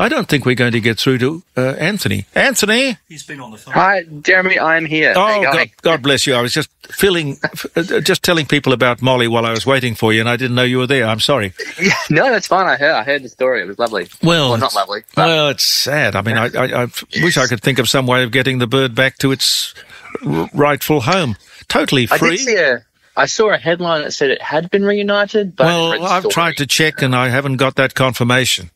I don't think we're going to get through to uh, Anthony. Anthony. He's been on the phone. Hi, Jeremy. I'm here. Oh, you God. God bless you. I was just feeling, uh, just telling people about Molly while I was waiting for you, and I didn't know you were there. I'm sorry. Yeah, no, that's fine. I heard. I heard the story. It was lovely. Well, well not lovely. But Well, it's sad. I mean, I, I, I wish I could think of some way of getting the bird back to its r- rightful home. Totally I free. did see a. I saw a headline that said it had been reunited. But well, I've tried to check, and I haven't got that confirmation.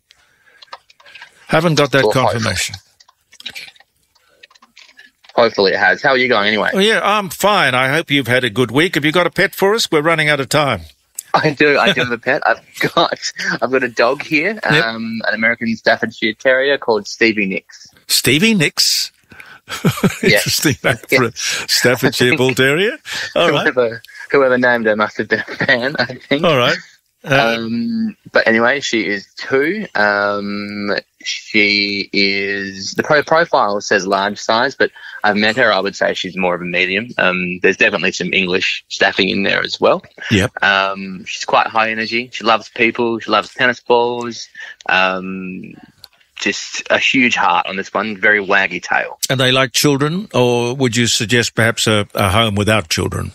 Haven't got that Well, confirmation. Hopefully, it has. How are you going anyway? Oh, yeah, I'm fine. I hope you've had a good week. Have you got a pet for us? We're running out of time. I do. I do have a pet. I've got. I've got a dog here. Um, an American Staffordshire Terrier called Stevie Nicks. Stevie Nicks. Interesting name for a Staffordshire Bull Terrier. All right. Whoever, whoever named her must have been a fan. I think. All right. Uh, Um, but anyway, she is two. Um, she is the pro profile says large size, but I've met her. I would say she's more of a medium. Um, there's definitely some English staffing in there as well. Yep. Um, she's quite high energy. She loves people. She loves tennis balls. Um, just a huge heart on this one. Very waggy tail. And they like children, or would you suggest perhaps a, a home without children?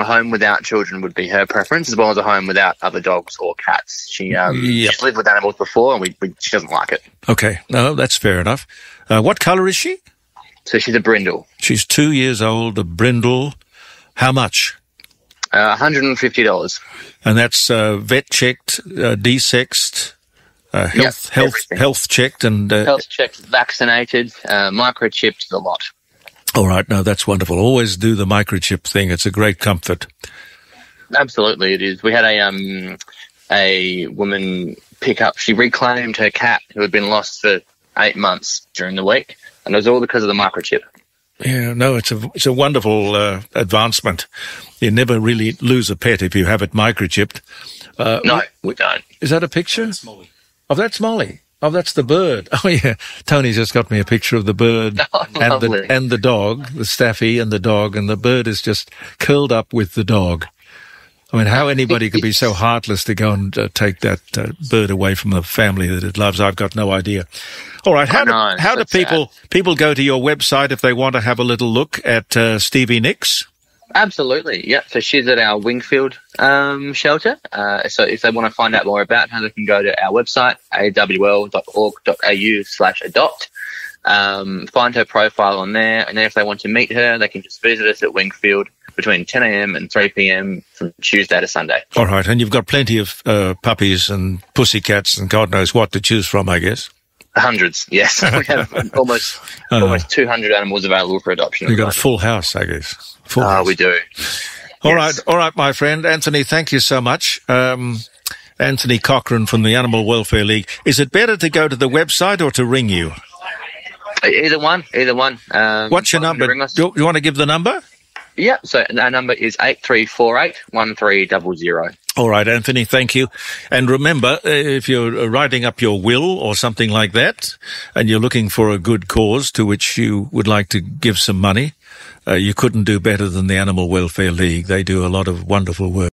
A home without children would be her preference, as well as a home without other dogs or cats. She um, Yep. she's lived with animals before, and we, we, she doesn't like it. Okay, no, that's fair enough. Uh, what colour is she? So she's a brindle. She's two years old, a brindle. How much? Uh, $150. And that's uh, vet checked, uh, desexed, uh, health Yep, health everything. health checked, and uh, Health checked, vaccinated, uh, microchipped, the lot. All right. No, that's wonderful. Always do the microchip thing. It's a great comfort. Absolutely, it is. We had a um, a woman pick up. She reclaimed her cat who had been lost for eight months during the week, and it was all because of the microchip. Yeah, no, it's a it's a wonderful uh, advancement. You never really lose a pet if you have it microchipped. Uh, No, we don't. Is that a picture? It's Molly. Oh, that's Molly. Oh, that's the bird. Oh, yeah. Tony's just got me a picture of the bird Oh, and the and the dog, the staffy and the dog, and the bird is just curled up with the dog. I mean, how anybody could be so heartless to go and uh, take that uh, bird away from the family that it loves, I've got no idea. All right, how do, how do sad. people people go to your website if they want to have a little look at uh, Stevie Nicks? Absolutely, yeah. So she's at our Wingfield um, shelter. Uh, so if they want to find out more about her, they can go to our website, awl.org.au slash adopt. Um, find her profile on there, and then if they want to meet her, they can just visit us at Wingfield between 10 a.m. and 3 p.m. from Tuesday to Sunday. All right, and you've got plenty of uh, puppies and pussycats and God knows what to choose from, I guess. Hundreds, yes. we have almost almost 200 animals available for adoption. You've got a full house, I guess. Full Ah, house. we do. All Yes. right, all right, my friend Anthony. Thank you so much, um, Anthony Cochrane from the Animal Welfare League. Is it better to go to the website or to ring you? Either one, either one. Um, What's your number? Do you want to give the number? Yeah, so our number is eight three four eight one three double zero. All right, Anthony. Thank you. And remember, uh, if you're uh, writing up your will or something like that, and you're looking for a good cause to which you would like to give some money, uh, you couldn't do better than the Animal Welfare League. They do a lot of wonderful work.